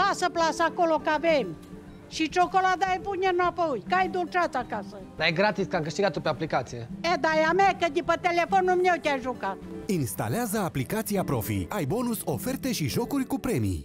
Lasă plasa acolo că avem. Și ciocolada e pune înapoi, că ai dulceață acasă. Dar e gratis, că am câștigat-o pe aplicație. E, da, e a mea, că de pe telefonul meu te-a jucat. Instalează aplicația Profi. Ai bonus, oferte și jocuri cu premii.